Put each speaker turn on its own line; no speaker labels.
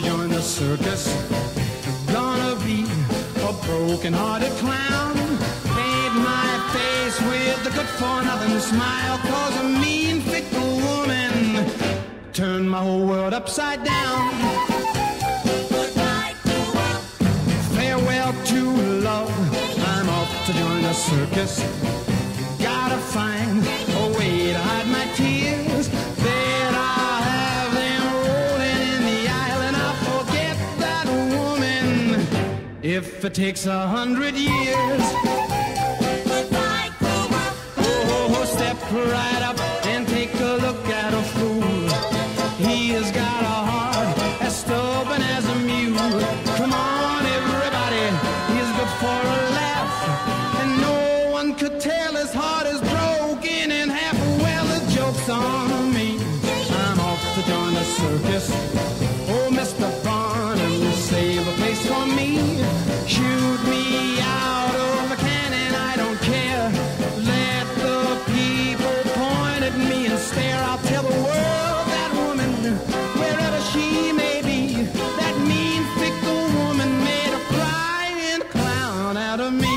to join the circus. Gonna be a broken-hearted clown. Paint my face with a good for nothing smile. Cause a mean, fickle woman turned my whole world upside down. Farewell to love. I'm off to join the circus. If it takes a hundred years, oh, oh, step right up and take a look at a fool. He has got a heart as stubborn as a mule. Come on, everybody, he's good for a laugh. And no one could tell his heart is broken in half. Well, the joke's on me. I'm off to join the circus. out of me.